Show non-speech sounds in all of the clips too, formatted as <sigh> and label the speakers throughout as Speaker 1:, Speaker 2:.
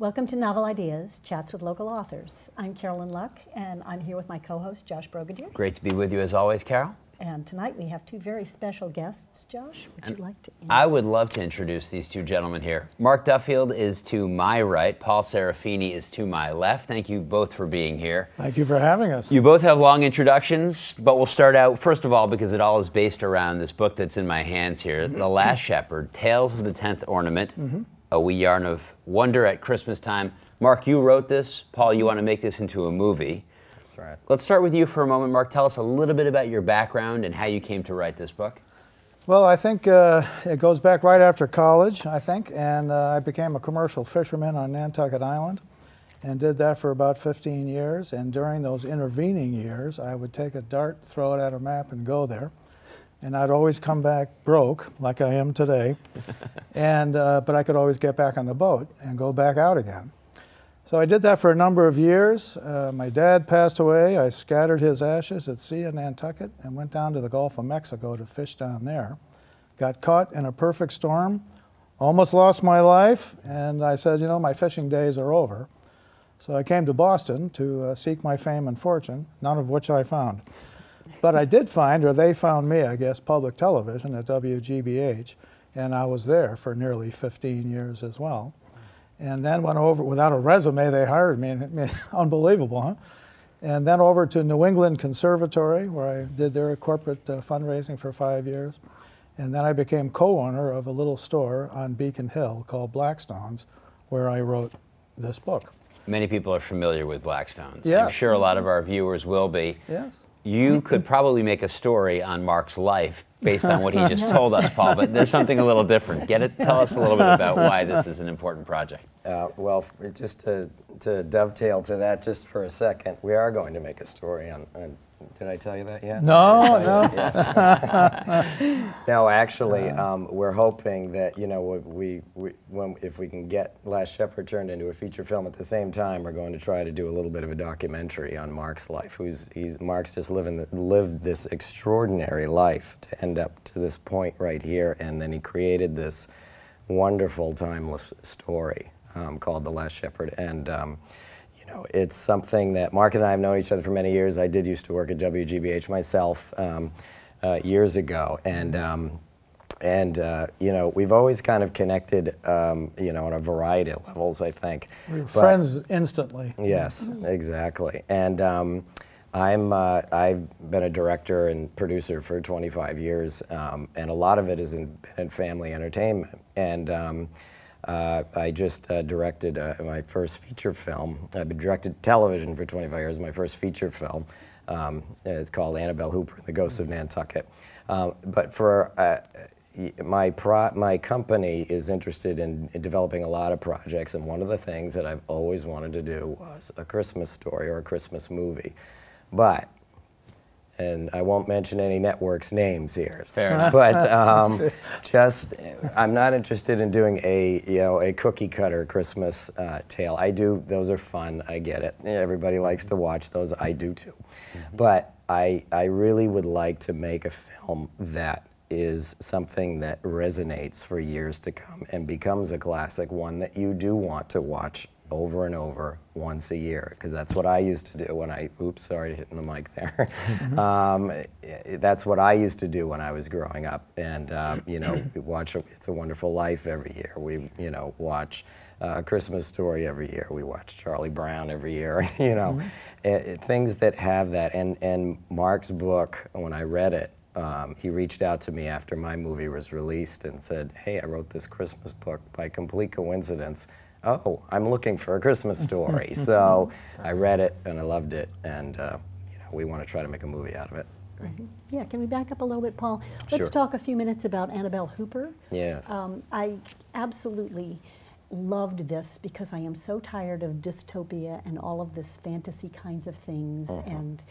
Speaker 1: Welcome to Novel Ideas, Chats with Local Authors. I'm Carol Lynn Luck, and I'm here with my co-host, Josh Brogadir.
Speaker 2: Great to be with you as always, Carol.
Speaker 1: And tonight we have two very special guests. Josh, would you like to? Introduce?
Speaker 2: I would love to introduce these two gentlemen here. Mark Duffield is to my right, Paul Serafini is to my left. Thank you both for being here.
Speaker 3: Thank you for having us.
Speaker 2: You both have long introductions, but we'll start out, first of all, because it all is based around this book that's in my hands here The Last Shepherd Tales of the Tenth Ornament,
Speaker 3: Mm-hmm.
Speaker 2: A wee yarn of wonder at Christmas time. Mark, you wrote this. Paul, you want to make this into a movie.
Speaker 4: That's right.
Speaker 2: Let's start with you for a moment, Mark. Tell us a little bit about your background and how you came to write this book.
Speaker 3: Well, I think uh, it goes back right after college, I think, and uh, I became a commercial fisherman on Nantucket Island and did that for about 15 years. And during those intervening years, I would take a dart, throw it at a map, and go there. And I'd always come back broke, like I am today. <laughs> and, uh, but I could always get back on the boat and go back out again. So I did that for a number of years. Uh, my dad passed away. I scattered his ashes at sea in Nantucket and went down to the Gulf of Mexico to fish down there. Got caught in a perfect storm, almost lost my life, and I said, you know, my fishing days are over. So I came to Boston to uh, seek my fame and fortune, none of which I found. But I did find, or they found me, I guess, public television at WGBH, and I was there for nearly 15 years as well and then went over without a resume. They hired me, and, I mean, <laughs> unbelievable, huh? And then over to New England Conservatory, where I did their corporate uh, fundraising for five years. And then I became co-owner of a little store on Beacon Hill called Blackstones, where I wrote this book.
Speaker 2: Many people are familiar with Blackstones. I'm sure a lot of our viewers will be.
Speaker 3: Yes.
Speaker 2: You could probably make a story on Mark's life based on what he just <laughs> told us, Paul, but there's something a little different. Get it? Tell us a little bit about why this is an important project. <laughs>
Speaker 4: Uh, well, just to, to dovetail to that just for a second, we are going to make a story on. on did I tell you that yet?
Speaker 3: No, <laughs> no.
Speaker 4: Yes. <laughs> no, actually, um, we're hoping that you know we, we when if we can get Last Shepherd turned into a feature film at the same time, we're going to try to do a little bit of a documentary on Mark's life. Who's he's Mark's just living the, lived this extraordinary life to end up to this point right here, and then he created this wonderful timeless story um, called The Last Shepherd. And, um, know, it's something that Mark and I have known each other for many years. I did used to work at WGBH myself um, uh, years ago. And, um, and uh, you know, we've always kind of connected, um, you know, on a variety of levels, I think.
Speaker 3: We were
Speaker 4: But-
Speaker 3: friends instantly.
Speaker 4: Yes, exactly. And um, I'm uh, I've been a director and producer for 25 years, um, and a lot of it is in, in family entertainment. And um, uh, I just uh, directed uh, my first feature film. I've been directed television for 25 years. My first feature film. Um, it's called Annabelle Hooper and the Ghosts of Nantucket. Um, but for uh, my my company is interested in, in developing a lot of projects, and one of the things that I've always wanted to do was a Christmas story or a Christmas movie. But, and I won't mention any networks' names here.
Speaker 2: Fair enough.
Speaker 4: But <laughs> um, just, I'm not interested in doing a you know a cookie cutter Christmas uh, tale. I do; those are fun. I get it. Everybody likes to watch those. I do too. But I I really would like to make a film that is something that resonates for years to come and becomes a classic, one that you do want to watch over and over once a year because that's what I used to do when I oops sorry hitting the mic there. <laughs> Um, i- i- that's what I used to do when I was growing up and um, you know <clears throat> we watch It's a Wonderful Life every year. We you know watch uh, a Christmas Story every year. We watch Charlie Brown every year <laughs> you know. Eh, eh, things that have that and and Mark's book when I read it um, he reached out to me after my movie was released and said, "Hey, I wrote this Christmas book by complete coincidence. Oh, I'm looking for a Christmas <laughs> story." so I read it and I loved it, and uh, you know, we want to try to make a movie out of it.
Speaker 1: Yeah, can we back up a little bit, Paul? Let's
Speaker 4: Sure.
Speaker 1: talk a few minutes about Annabelle Hooper.
Speaker 4: Yes.
Speaker 1: Um, I absolutely loved this because I am so tired of dystopia and all of this fantasy kinds of things.
Speaker 4: Uh-huh.
Speaker 1: And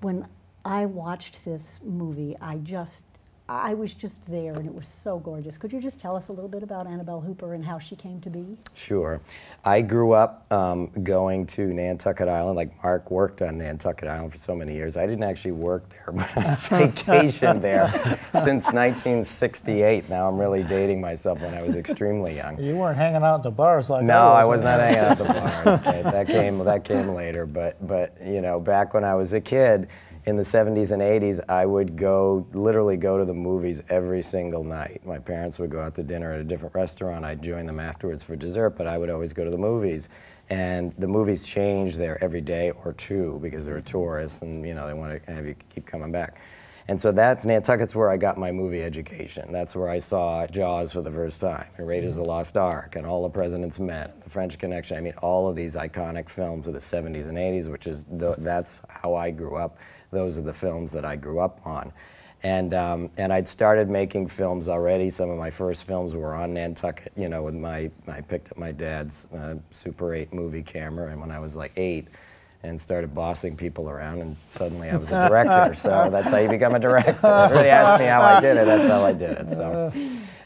Speaker 1: when I watched this movie, I just I was just there and it was so gorgeous. Could you just tell us a little bit about Annabelle Hooper and how she came to be?
Speaker 4: Sure. I grew up um, going to Nantucket Island. Like Mark worked on Nantucket Island for so many years. I didn't actually work there, but I <laughs> vacationed there since 1968. Now I'm really dating myself when I was extremely young.
Speaker 3: You weren't hanging out at the bars like
Speaker 4: No, I
Speaker 3: I
Speaker 4: was
Speaker 3: was.
Speaker 4: not hanging out at the <laughs> bars. that came that came later. But but you know, back when I was a kid in the 70s and 80s, I would go literally go to the movies every single night. My parents would go out to dinner at a different restaurant. I'd join them afterwards for dessert, but I would always go to the movies. And the movies change there every day or two because they're tourists and you know they want to have you keep coming back. And so that's Nantucket's where I got my movie education. That's where I saw Jaws for the first time, and Raiders of the Lost Ark, and All the President's Men, The French Connection. I mean, all of these iconic films of the 70s and 80s, which is the, that's how I grew up. Those are the films that I grew up on. And, um, and I'd started making films already. Some of my first films were on Nantucket, you know, with my, I picked up my dad's uh, Super 8 movie camera, and when I was like eight, and started bossing people around, and suddenly I was a director. so <laughs> that's how you become a director. Everybody asked me how I did it. That's how I did it. So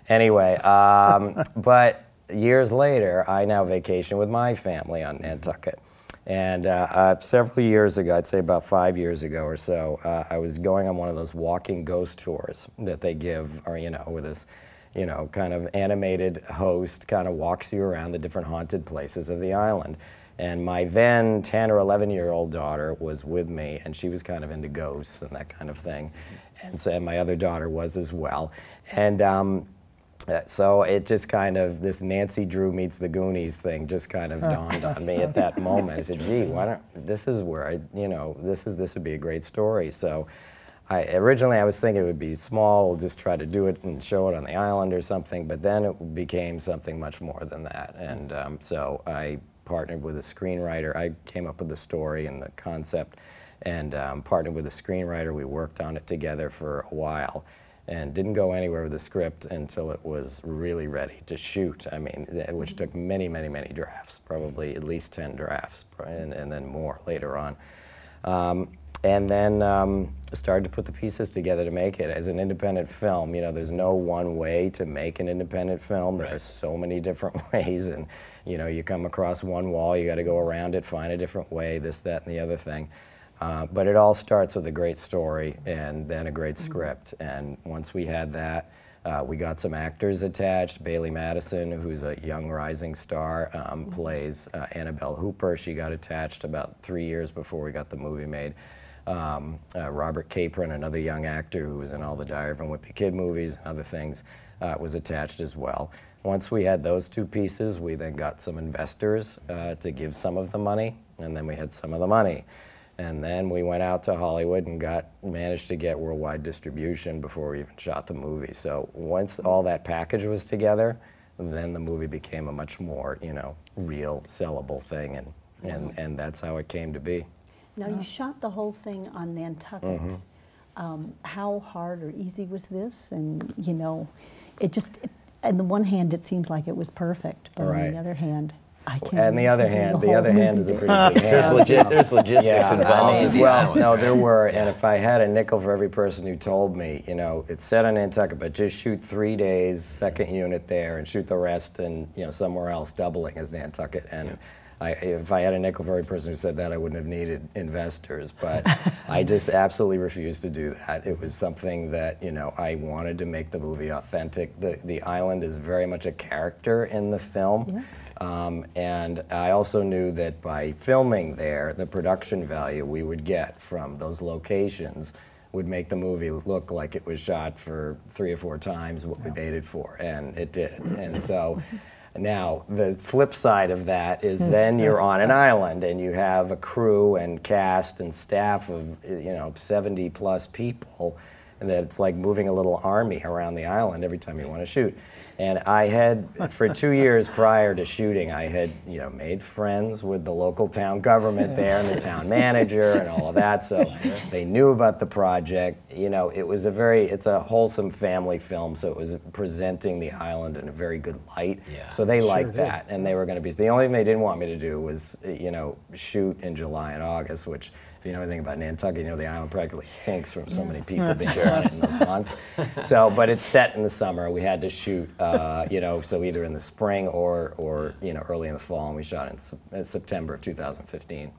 Speaker 4: anyway, um, but years later, I now vacation with my family on Nantucket. And uh, uh, several years ago, I'd say about five years ago or so, uh, I was going on one of those walking ghost tours that they give, or you know, with this, you know, kind of animated host, kind of walks you around the different haunted places of the island. And my then 10 or 11 year old daughter was with me, and she was kind of into ghosts and that kind of thing. And so and my other daughter was as well. And um, so it just kind of, this Nancy Drew meets the Goonies thing just kind of <laughs> dawned on me at that moment. I said, gee, why don't, this is where I, you know, this is, this would be a great story. So I, originally I was thinking it would be small, we'll just try to do it and show it on the island or something, but then it became something much more than that. And um, so I partnered with a screenwriter. I came up with the story and the concept and um, partnered with a screenwriter. We worked on it together for a while and didn't go anywhere with the script until it was really ready to shoot. I mean, which took many, many, many drafts, probably at least 10 drafts, and, and then more later on. Um, and then um, started to put the pieces together to make it as an independent film. You know, there's no one way to make an independent film. There are so many different <laughs> ways, and you know, you come across one wall, you got to go around it, find a different way, this, that, and the other thing. Uh, but it all starts with a great story and then a great script. And once we had that, uh, we got some actors attached. Bailee Madison, who's a young rising star, um, plays uh, Annabelle Hooper. She got attached about three years before we got the movie made. Um, uh, Robert Capron, another young actor who was in all the Diary of a Wimpy Kid movies and other things, uh, was attached as well. Once we had those two pieces, we then got some investors uh, to give some of the money, and then we had some of the money. And then we went out to Hollywood and got managed to get worldwide distribution before we even shot the movie. So once all that package was together, then the movie became a much more, you know, real sellable thing, and and, and that's how it came to be.
Speaker 1: Now, you shot the whole thing on Nantucket.
Speaker 4: Mm-hmm.
Speaker 1: Um, how hard or easy was this? And, you know, it just, it, on the one hand, it seems like it was perfect, but on the other hand.
Speaker 4: And the other hand, the
Speaker 1: whole
Speaker 4: other hand is a pretty big <laughs>
Speaker 2: There's,
Speaker 4: hand.
Speaker 2: legit, there's logistics
Speaker 4: Yeah,
Speaker 2: involved.
Speaker 4: I mean,
Speaker 2: the
Speaker 4: well,
Speaker 2: island.
Speaker 4: no, there <laughs> were, and if I had a nickel for every person who told me, you know, it's set on Nantucket, but just shoot three days, second unit there, and shoot the rest, and you know, somewhere else, doubling as Nantucket, and. I, if I had a nickel for every person who said that, I wouldn't have needed investors. But <laughs> I just absolutely refused to do that. It was something that you know I wanted to make the movie authentic. The the island is very much a character in the film. Um, and I also knew that by filming there, the production value we would get from those locations would make the movie look like it was shot for three or four times what we made it for, and it did. <clears throat> And so now the flip side of that is then you're on an island and you have a crew and cast and staff of you know 70 plus people, and that it's like moving a little army around the island every time you want to shoot. And I had, for two <laughs> years prior to shooting, I had, you know, made friends with the local town government there and the town <laughs> manager and all of that. So they knew about the project. You know, it was a very, it's a wholesome family film. So it was presenting the island in a very good light.
Speaker 2: Yeah.
Speaker 4: So they liked
Speaker 3: did.
Speaker 4: that, and they were going to be. The only thing they didn't want me to do was, you know, shoot in July and August, which if you know anything about Nantucket, you know the island practically sinks from so many people being on it in those months. <laughs> So, but it's set in the summer. We had to shoot, uh, you know, so either in the spring or, or you know, early in the fall, and we shot in uh, September of 2015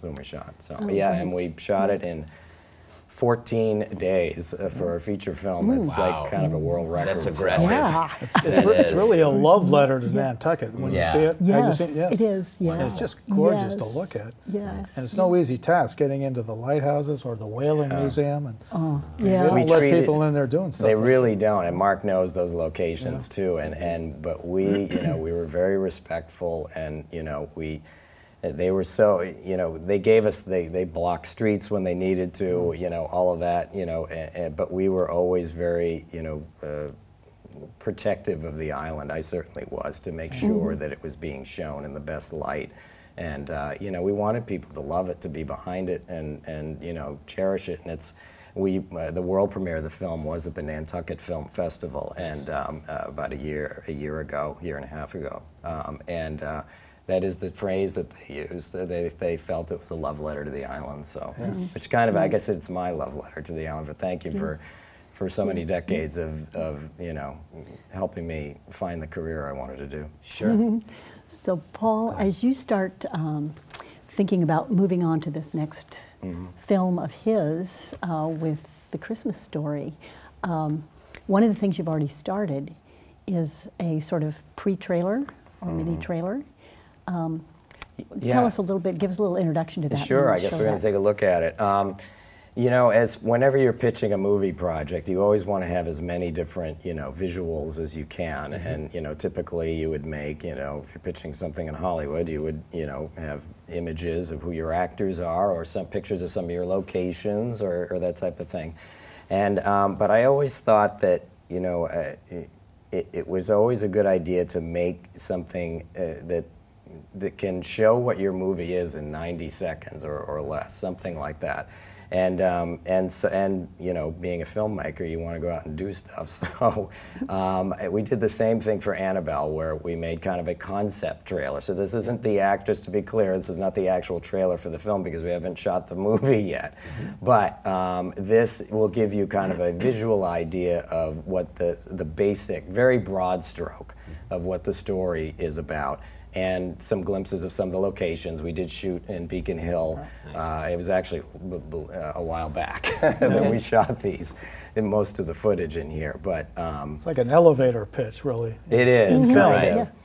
Speaker 4: when we shot. So yeah, and we shot it in 14 days uh, for a feature film. It's
Speaker 2: Wow.
Speaker 4: like kind of a world record.
Speaker 2: That's
Speaker 4: so-
Speaker 2: aggressive.
Speaker 1: Yeah.
Speaker 3: It's, re- it's really a love letter to Nantucket when
Speaker 2: Yeah.
Speaker 3: you see it. Have you
Speaker 1: Yes,
Speaker 3: seen- yes.
Speaker 1: it is. Yeah.
Speaker 3: And it's just gorgeous to look at.
Speaker 1: Yes.
Speaker 3: And it's no easy task getting into the lighthouses or the whaling museum. And
Speaker 1: Oh,
Speaker 3: they
Speaker 1: yeah.
Speaker 3: don't
Speaker 4: We
Speaker 3: let
Speaker 4: treat it-
Speaker 3: people in there doing stuff.
Speaker 4: They
Speaker 3: like
Speaker 4: really don't, and Mark knows those locations too. And, and but we, you know, we were very respectful, and you know, we, they were so, you know, they gave us they they blocked streets when they needed to, you know, all of that, you know, and, and, but we were always very, you know. Uh, protective of the island. I certainly was to make sure that it was being shown in the best light. And uh, you know, we wanted people to love it, to be behind it, and and you know, cherish it. And it's we uh, the world premiere of the film was at the Nantucket Film Festival, and um, uh, about a year a year ago, year and a half ago, um, and. That is the phrase that they used. They, they felt it was a love letter to the island. So, mm-hmm. which kind of, I mm-hmm. guess it's my love letter to the island. But thank you for, mm-hmm. for so many decades of, of, you know, helping me find the career I wanted to do.
Speaker 2: Sure.
Speaker 1: So, Paul, as you start um, thinking about moving on to this next film of his uh, with the Christmas story, um, one of the things you've already started is a sort of pre-trailer or mini trailer. Um,
Speaker 4: Yeah.
Speaker 1: Tell us a little bit. Give us a little introduction to that.
Speaker 4: Sure, I guess we're going to take a look at it. Um, you know, as whenever you're pitching a movie project, you always want to have as many different, you know, visuals as you can. And you know, typically you would make, you know, if you're pitching something in Hollywood, you would, you know, have images of who your actors are, or some pictures of some of your locations, or, or that type of thing. And um, but I always thought that, you know. Uh, it, it was always a good idea to make something uh, that that can show what your movie is in 90 seconds or, or less, something like that. And um, and so, and you know, being a filmmaker, you want to go out and do stuff. <laughs> So um, we did the same thing for Annabelle, where we made kind of a concept trailer. So this isn't the actress, to be clear. This is not the actual trailer for the film because we haven't shot the <laughs> movie yet. But um, this will give you kind of a visual idea of what the the basic, very broad stroke of what the story is about and some glimpses of some of the locations. We did shoot in Beacon Hill. Uh, it was actually b- b- uh, a while back <laughs> that we shot these, and most of the footage in here. But um,
Speaker 3: It's like an elevator pitch, really.
Speaker 4: it is
Speaker 3: In
Speaker 4: kind
Speaker 3: film.
Speaker 4: of.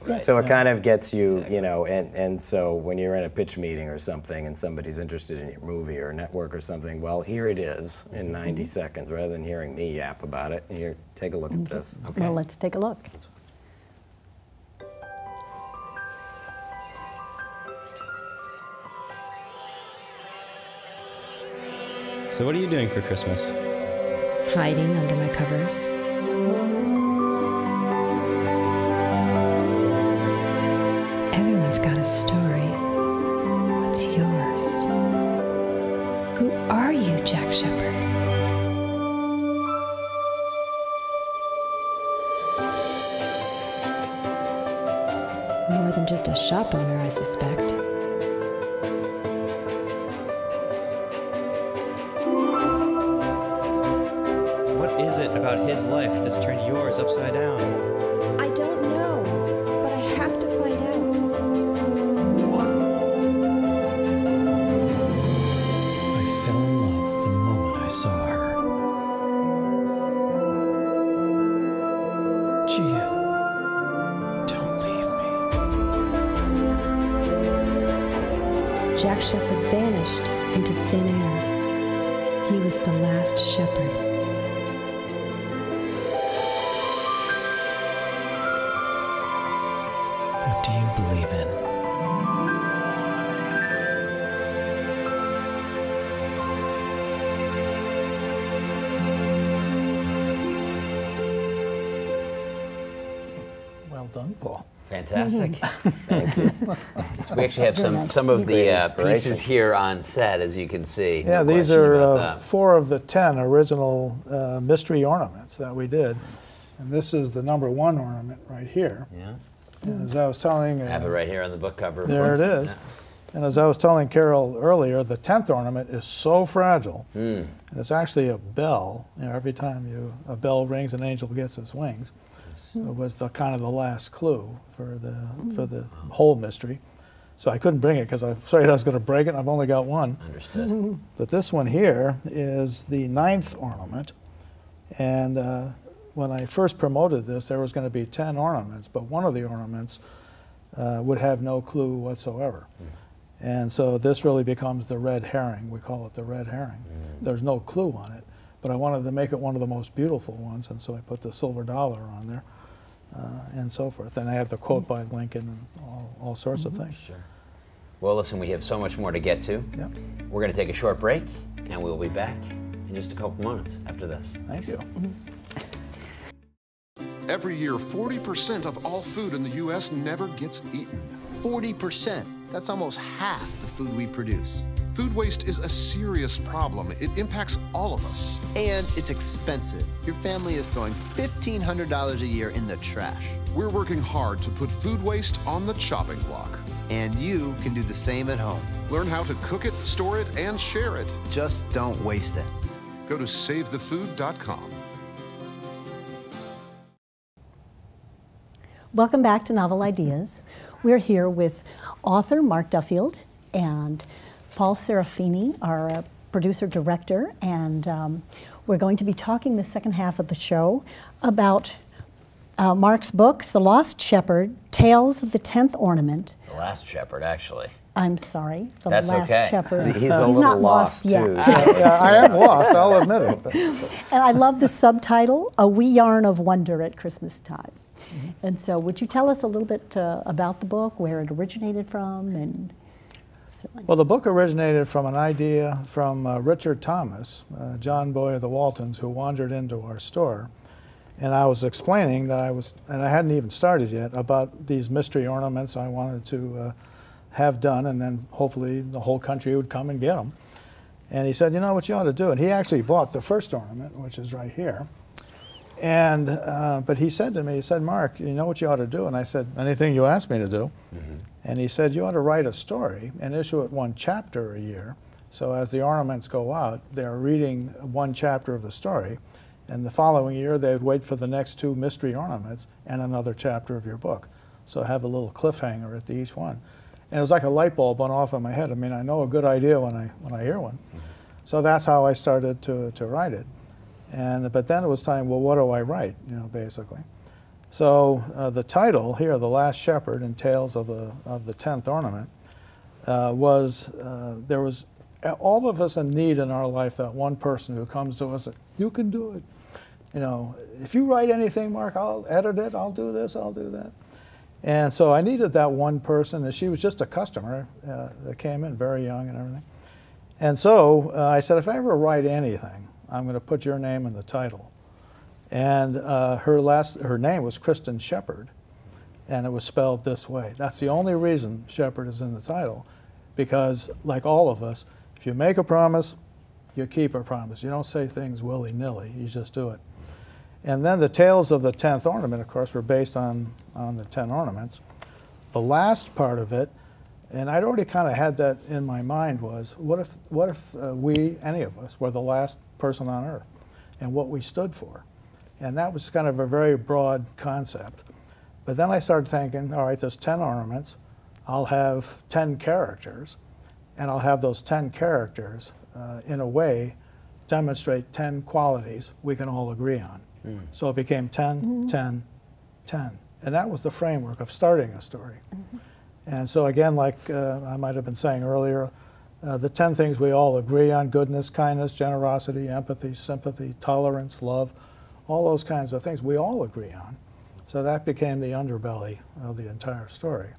Speaker 1: Yeah, yeah.
Speaker 4: So it kind of gets you, you know, and, and so when you're in a pitch meeting or something and somebody's interested in your movie or network or something, well, here it is in 90 seconds rather than hearing me yap about it. Here, take a look at this.
Speaker 1: Well, let's take a look.
Speaker 5: So, what are you doing for Christmas?
Speaker 6: hiding under my covers. Everyone's got a story. What's yours? Who are you, Jack Shepard? More than just a shop owner, I suspect. He the last shepherd.
Speaker 7: What do you believe in?
Speaker 3: Well done, Paul.
Speaker 2: Fantastic. <laughs> Thank you. So <laughs> we actually have some,
Speaker 1: nice.
Speaker 2: some of the
Speaker 4: Great
Speaker 2: uh, pieces here on set, as you can see.
Speaker 3: Yeah,
Speaker 2: No
Speaker 3: these are uh, four of the 10 original uh, mystery ornaments that we did. And this is the number one ornament right here.
Speaker 2: Yeah,
Speaker 3: And as I was telling,
Speaker 2: I have it
Speaker 3: uh,
Speaker 2: right here on the book cover. of
Speaker 3: there it
Speaker 2: course.
Speaker 3: is. And as I was telling Carol earlier, the 10th ornament is so fragile. And it's actually a bell. You know, every time you a bell rings, an angel gets its wings. It was the kind of the last clue for the for the whole mystery. So I couldn't bring it because I was afraid I was going to break it. I've only got one.
Speaker 2: Understood. <laughs>
Speaker 3: But this one here is the ninth ornament. And uh, when I first promoted this, there was going to be 10 ornaments, but one of the ornaments uh, would have no clue whatsoever. And so this really becomes the red herring. We call it the red herring. There's no clue on it, but I wanted to make it one of the most beautiful ones, and so I put the silver dollar on there uh, and so forth. And I have the quote by Lincoln and all, all sorts of things.
Speaker 2: Sure. Well, listen, we have so much more to get to.
Speaker 3: Yep.
Speaker 2: We're going to take a short break, and we'll be back in just a couple moments after this.
Speaker 3: Thank you.
Speaker 8: Every year, 40% of all food in the U.S. never gets eaten.
Speaker 9: 40%. That's almost half the food we produce.
Speaker 8: Food waste is a serious problem. It impacts all of us.
Speaker 9: And it's expensive. Your family is throwing $1,500 a year in the trash.
Speaker 8: We're working hard to put food waste on the chopping block.
Speaker 9: And you can do the same at home.
Speaker 8: Learn how to cook it, store it, and share it.
Speaker 9: Just don't waste it.
Speaker 8: Go to savethefood.com.
Speaker 1: Welcome back to Novel Ideas. We're here with author Mark Duffield and Paul Serafini, our uh, producer director, and um, we're going to be talking the second half of the show about uh, Mark's book, The Lost Shepherd Tales of the Tenth Ornament.
Speaker 2: The Last Shepherd, actually.
Speaker 1: I'm sorry, The
Speaker 2: That's
Speaker 1: Last
Speaker 2: okay.
Speaker 1: Shepherd.
Speaker 4: He's- he's a little
Speaker 1: not
Speaker 4: lost,
Speaker 1: yet.
Speaker 4: too. <laughs>
Speaker 3: yeah, I am lost, I'll admit it. <laughs>
Speaker 1: And I love the subtitle, A Wee Yarn of Wonder at Christmas Time. And so, would you tell us a little bit uh, about the book, where it originated from, and on?
Speaker 3: Well, the book originated from an idea from uh, Richard Thomas, uh, John Boy of the Waltons, who wandered into our store. And I was explaining that I was, and I hadn't even started yet, about these mystery ornaments I wanted to uh, have done, and then hopefully the whole country would come and get them. And he said, You know what you ought to do? And he actually bought the first ornament, which is right here. And, uh, but he said to me, he said, Mark, you know what you ought to do? And I said, anything you ask me to do. And he said, you ought to write a story and issue it one chapter a year. So as the ornaments go out, they're reading one chapter of the story. And the following year, they'd wait for the next two mystery ornaments and another chapter of your book. So have a little cliffhanger at the each one. And it was like a light bulb went off in my head. I mean, I know a good idea when I, when I hear one. So that's how I started to, to write it. And, but then it was time, well, what do I write, you know, basically. So uh, the title here, The Last Shepherd and Tales of the, of the Tenth Ornament, uh, was, uh, there was all of us in need in our life, that one person who comes to us, and you can do it. You know, if you write anything, Mark, I'll edit it, I'll do this, I'll do that. And so I needed that one person, and she was just a customer uh, that came in, very young and everything. And so uh, I said, if I ever write anything, I'm going to put your name in the title. And uh, her last, her name was Kristen Shepard, and it was spelled this way. That's the only reason Shepard is in the title, because like all of us, if you make a promise, you keep a promise. You don't say things willy nilly. You just do it. And then the tales of the tenth ornament, of course, were based on on the ten ornaments. The last part of it, and I'd already kind of had that in my mind, was what if what if uh, we, any of us, were the last person on earth, and what we stood for. And that was kind of a very broad concept. But then I started thinking, all right, there's 10 ornaments. I'll have 10 characters, and I'll have those 10 characters, uh, in a way, demonstrate 10 qualities we can all agree on. So it became 10, 10, 10. And that was the framework of starting a story. And so, again, like uh, I might have been saying earlier, uh, the 10 things we all agree on goodness, kindness, generosity, empathy, sympathy, tolerance, love all those kinds of things we all agree on. So that became the underbelly of the entire story.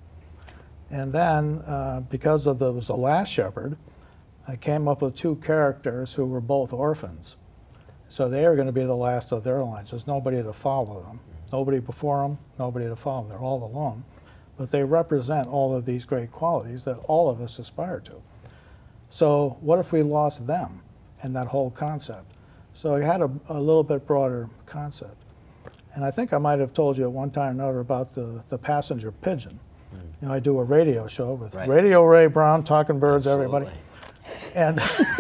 Speaker 3: And then, uh, because of the, was the last shepherd, I came up with two characters who were both orphans. So they are going to be the last of their lines. There's nobody to follow them. Nobody before them, nobody to follow them. They're all alone. But they represent all of these great qualities that all of us aspire to. So what if we lost them and that whole concept? So I had a, a little bit broader concept. And I think I might have told you at one time or another about the, the passenger pigeon. You know, I do a radio show with
Speaker 2: Right.
Speaker 3: Radio Ray Brown, talking birds, everybody.
Speaker 2: Absolutely. <laughs>
Speaker 3: And <laughs>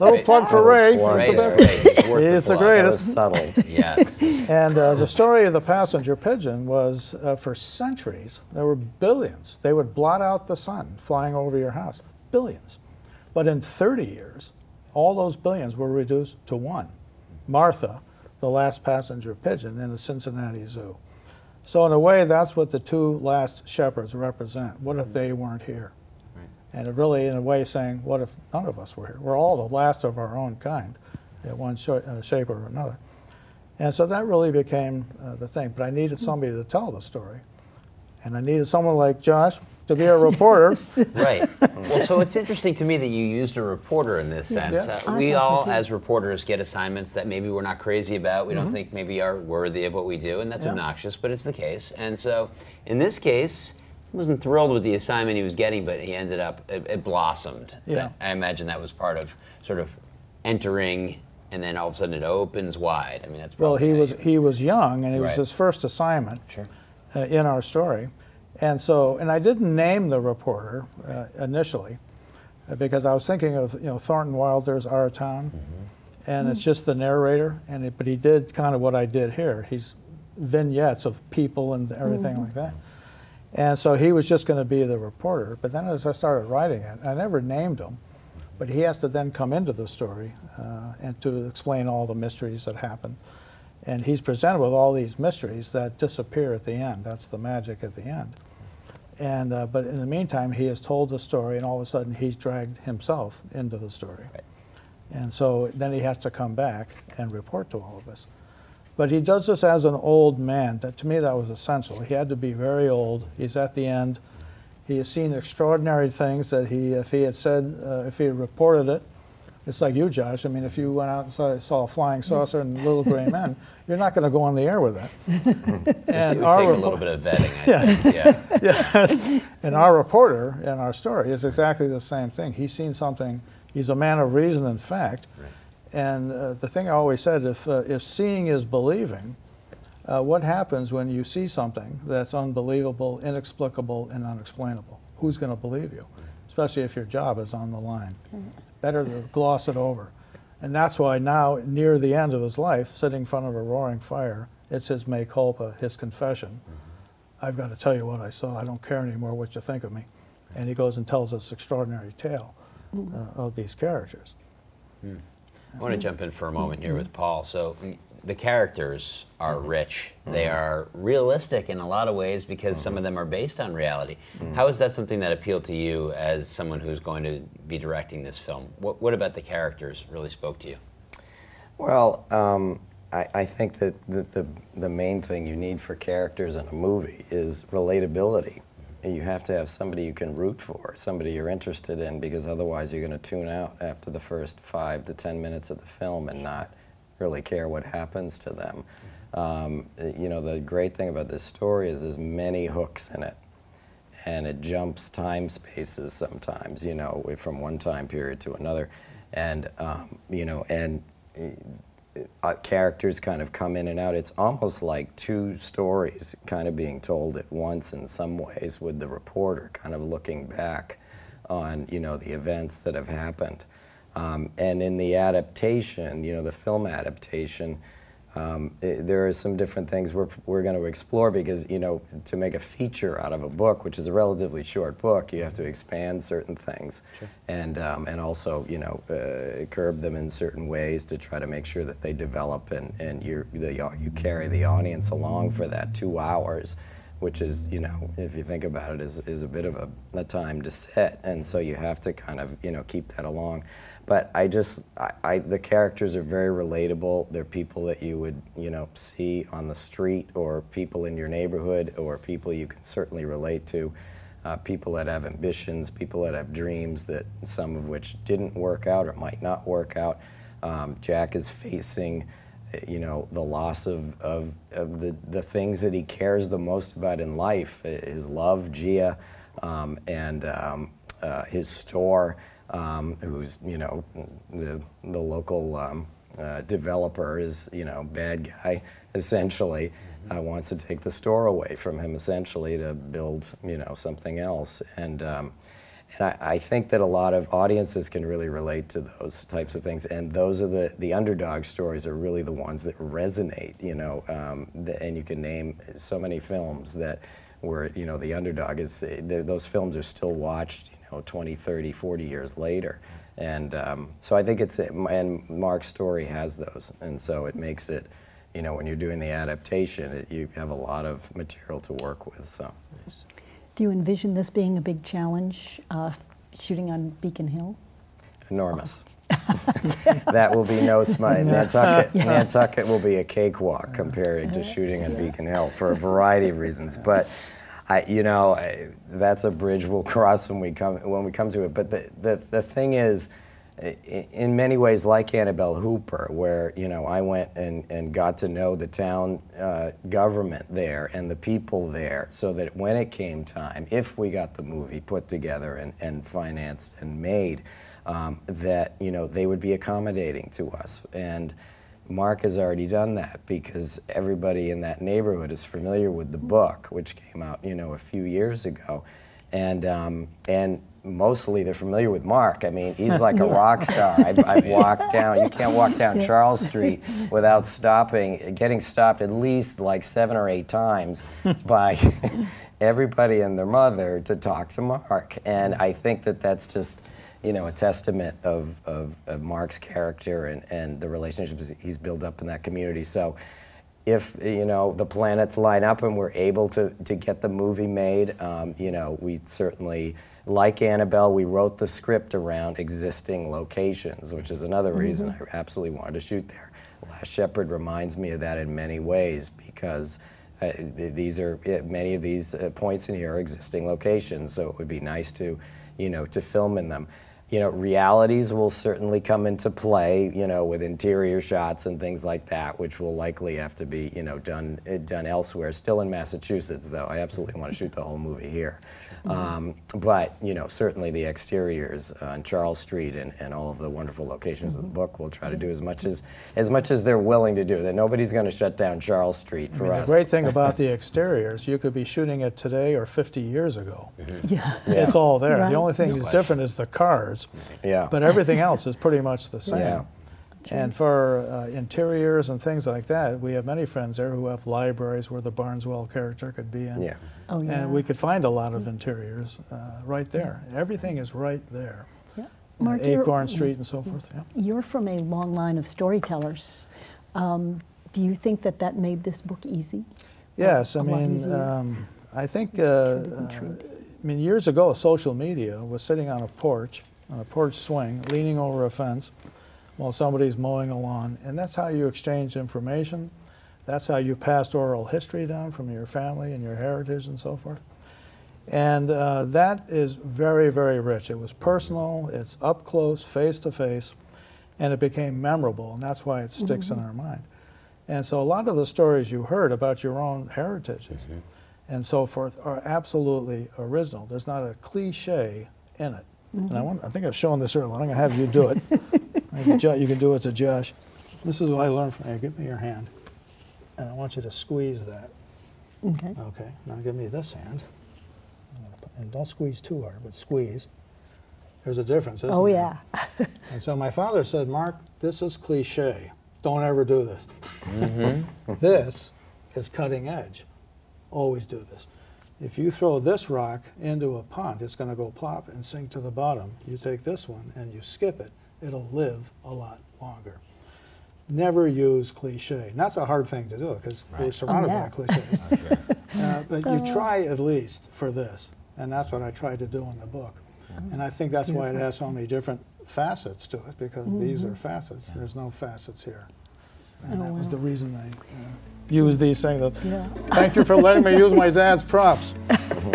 Speaker 3: little
Speaker 2: Right.
Speaker 3: plug for Ray.
Speaker 4: Little
Speaker 3: He's
Speaker 2: Ray
Speaker 3: the best.
Speaker 2: great. He's worth
Speaker 3: the greatest.
Speaker 4: subtle.
Speaker 2: Yes. <laughs>
Speaker 3: And uh, the story of the passenger pigeon was uh, for centuries, there were billions. They would blot out the sun flying over your house. Billions. But in 30 years, all those billions were reduced to one Martha, the last passenger pigeon in the Cincinnati Zoo. So, in a way, that's what the two last shepherds represent. What if they weren't here? And it really, in a way, saying, what if none of us were here? We're all the last of our own kind, in one uh, shape or another. And so that really became uh, the thing. But I needed somebody to tell the story. And I needed someone like Josh to be a reporter. <laughs>
Speaker 2: Right. <laughs> Well, so it's interesting to me that you used a reporter in this sense.
Speaker 3: Yes.
Speaker 2: Uh, we all, as reporters, get assignments that maybe we're not crazy about. We don't think maybe are worthy of what we do, and that's
Speaker 3: Yeah.
Speaker 2: obnoxious, but it's the case. And so, in this case, he wasn't thrilled with the assignment he was getting, but he ended up it, it blossomed.
Speaker 3: Yeah.
Speaker 2: I, I imagine that was part of sort of entering, and then all of a sudden it opens wide. I mean, that's
Speaker 3: well, he was
Speaker 2: you-
Speaker 3: he was young, and it was his first assignment
Speaker 2: Sure.
Speaker 3: uh, in our story. And so, and I didn't name the reporter uh, initially uh, because I was thinking of you know Thornton Wilder's Our Town, and it's just the narrator. And it, but he did kind of what I did here. He's vignettes of people and everything like that. And so he was just going to be the reporter. But then as I started writing it, I never named him. But he has to then come into the story uh, and to explain all the mysteries that happen. And he's presented with all these mysteries that disappear at the end. That's the magic at the end. And uh, but in the meantime, he has told the story, and all of a sudden he's dragged himself into the story.
Speaker 2: Right.
Speaker 3: And so then he has to come back and report to all of us. But he does this as an old man. That, to me, that was essential. He had to be very old. He's at the end. He has seen extraordinary things that he, if he had said, uh, if he had reported it, it's like you, Josh. I mean, if you went out and saw, saw a flying saucer and little gray men, <laughs> you're not going to go on the air with that.
Speaker 2: It <laughs>
Speaker 3: and
Speaker 2: would
Speaker 3: our
Speaker 2: take a little bit of vetting, I <laughs> think. Yeah.
Speaker 3: yes. And our reporter in our story is exactly the same thing. He's seen something. He's a man of reason and fact.
Speaker 2: Right.
Speaker 3: And uh, the thing I always said, if uh, if seeing is believing, uh, what happens when you see something that's unbelievable, inexplicable, and unexplainable? Who's going to believe you? Especially if your job is on the line. Better to gloss it over. And that's why now, near the end of his life, sitting in front of a roaring fire, it's his mea culpa, his confession. I've got to tell you what I saw. I don't care anymore what you think of me. And he goes and tells this extraordinary tale uh, of these characters.
Speaker 2: I want to jump in for a moment here with Paul. So mm, the characters are mm-hmm. rich. They mm-hmm. are realistic in a lot of ways because some of mm-hmm. them are based on reality. How is that something that appealed to you as someone who's going to be directing this film? What, what about the characters really spoke to you?
Speaker 4: Well, um, I, I think that the, the, the main thing you need for characters in a movie is relatability. You have to have somebody you can root for, somebody you're interested in, because otherwise you're going to tune out after the first five to ten minutes of the film and not really care what happens to them. Um, you know, the great thing about this story is there's many hooks in it and it jumps time spaces sometimes, you know, from one time period to another. And, um, you know, and uh, characters kind of come in and out. It's almost like two stories kind of being told at once in some ways, with the reporter kind of looking back on, you know, the events that have happened. Um, and in the adaptation, you know, the film adaptation, um, i there are some different things we're, we're going to explore because, you know, to make a feature out of a book, which is a relatively short book, you have to expand certain things. And, um, and also, you know, uh, curb them in certain ways to try to make sure that they develop and, and you the, you carry the audience along for that two hours which is, you know, if you think about it, is, is a bit of a, a time to set, and so you have to kind of, you know, keep that along. But I just, I, I, the characters are very relatable. They're people that you would, you know, see on the street, or people in your neighborhood, or people you can certainly relate to. Uh, people that have ambitions, people that have dreams, that some of which didn't work out or might not work out. Um, Jack is facing you know, the loss of, of, of the, the things that he cares the most about in life, uh, his love, Gia, um, and um, uh, his store, um, who's, you know, the, the local um, uh, developer is, you know, bad guy, essentially. uh, wants to take the store away from him essentially to build, you know, something else. And um, and I, I, think that a lot of audiences can really relate to those types of things. And those are the, the underdog stories are really the ones that resonate, you know. Um, the, and you can name so many films that where, you know, the underdog is, those films are still watched, you know, 20, 30, 40 years later. And um, so I think it's, and Mark's story has those. And so it makes it, you know, when you're doing the adaptation, it, you have a lot of material to work with. So.
Speaker 1: Do you envision this being a big challenge, uh, shooting on Beacon Hill?
Speaker 4: Enormous. <laughs> that will be no smile. Nantucket, yeah. Nantucket will be a cakewalk compared to shooting on Beacon Hill for a variety of reasons. But I, you know, I, that's a bridge we'll <laughs> cross when we come when we come to it. But the the, the thing is in many ways like Annabelle Hooper, where you know I went and, and got to know the town uh, government there and the people there, so that when it came time, if we got the movie put together and, and financed and made, um, that you know they would be accommodating to us. And Mark has already done that because everybody in that neighborhood is familiar with the book, which came out you know a few years ago, and um, and mostly they're familiar with Mark. I mean, he's like a <laughs> rock star. I've, I've walked down, you can't walk down Charles Street without stopping, getting stopped at least like seven or eight times by <laughs> everybody and their mother to talk to Mark. And I think that that's just, you know, a testament of, of, of Mark's character and, and the relationships he's built up in that community. So if you know the planets line up and we're able to, to get the movie made, um, you know, we certainly like Annabelle, we wrote the script around existing locations, which is another mm-hmm. reason I absolutely wanted to shoot there. Last Shepherd reminds me of that in many ways because uh, these are many of these uh, points in here are existing locations, so it would be nice to, you know, to film in them. You know, realities will certainly come into play, you know, with interior shots and things like that, which will likely have to be, you know, done uh, done elsewhere. Still in Massachusetts, though. I absolutely want to shoot the whole movie here. Um, but you know, certainly the exteriors on Charles Street and, and all of the wonderful locations of the book, we'll try to do as much as as much as they're willing to do. That nobody's going to shut down Charles Street for
Speaker 3: I mean,
Speaker 4: us.
Speaker 3: The great thing about <laughs> the exteriors, you could be shooting it today or 50 years ago.
Speaker 1: Mm -hmm. yeah. <laughs>
Speaker 3: yeah. it's all there. Right. The only thing no that's different is the cars.
Speaker 4: Yeah,
Speaker 3: but everything else is pretty much the <laughs> same.
Speaker 4: Yeah.
Speaker 3: And for uh, interiors and things like that, we have many friends there who have libraries where the Barneswell character could be in.
Speaker 4: Yeah.
Speaker 1: Oh, yeah.
Speaker 3: And we could find a lot of interiors uh, right there. Everything is right there.
Speaker 1: Yeah.
Speaker 3: Mark, uh, Acorn Street and so forth. Yeah.
Speaker 1: You're from a long line of storytellers. Um, do you think that that made this book easy?
Speaker 3: Yes, I mean, um, I think, uh, uh, I mean, years ago, social media was sitting on a porch, on a porch swing, leaning over a fence, while somebody's mowing a lawn. And that's how you exchange information. That's how you passed oral history down from your family and your heritage and so forth. And uh, that is very, very rich. It was personal, it's up close, face to face, and it became memorable, and that's why it sticks mm -hmm. in our mind. And so a lot of the stories you heard about your own heritages mm -hmm. and so forth are absolutely original. There's not a cliche in it. Mm -hmm. And I, mm-hmm. want, I think I've shown this earlier. I'm going to have you do it. <laughs> you can do it to Josh. This is what I learned from you. Give me your hand. And I want you to squeeze that.
Speaker 1: Okay.
Speaker 3: Okay. Now give me this hand. Put, and don't squeeze too hard, but squeeze. There's a difference, isn't
Speaker 1: oh,
Speaker 3: there?
Speaker 1: yeah. <laughs>
Speaker 3: and so my father said, Mark, this is cliche. Don't ever do this. Mm -hmm. <laughs> this is cutting edge. Always do this. If you throw this rock into a pond, it's going to go plop and sink to the bottom. You take this one and you skip it, it'll live a lot longer. Never use cliche. And that's a hard thing to do because right. we're surrounded oh, yeah. by cliches. <laughs> uh, but you uh. try at least for this. And that's what I tried to do in the book. And I think that's why it has so many different facets to it because mm -hmm. these are mm-hmm. facets. Yeah. There's no facets here. And oh, that was the reason I uh, used these things. Yeah. Thank you for letting me use my dad's props.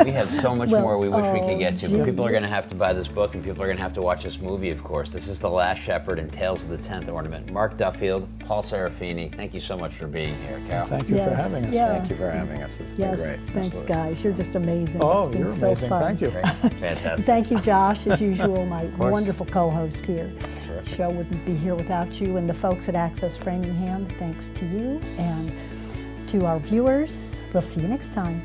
Speaker 2: we have so much well, more we wish oh, we could get to, but oh, people are going to have to buy this book, and people are going to have to watch this movie, of course. This is The Last Shepherd and Tales of the Tenth Ornament. Mark Duffield, Paul Serafini, thank you so much for being here, Carol.
Speaker 3: Thank you
Speaker 1: yes,
Speaker 3: for having us.
Speaker 1: Yeah.
Speaker 4: Thank you for having us. It's
Speaker 1: yes,
Speaker 4: been great.
Speaker 1: Thanks, Absolutely. guys. You're just amazing.
Speaker 3: Oh,
Speaker 1: it's been
Speaker 3: you're
Speaker 1: so
Speaker 3: amazing.
Speaker 1: Fun.
Speaker 3: Thank you.
Speaker 2: Fantastic.
Speaker 1: Thank you, Josh, as <laughs> usual, my wonderful co-host here. The show wouldn't be here without you and the folks at Access Framingham. Thanks to you and To our viewers, we'll see you next time.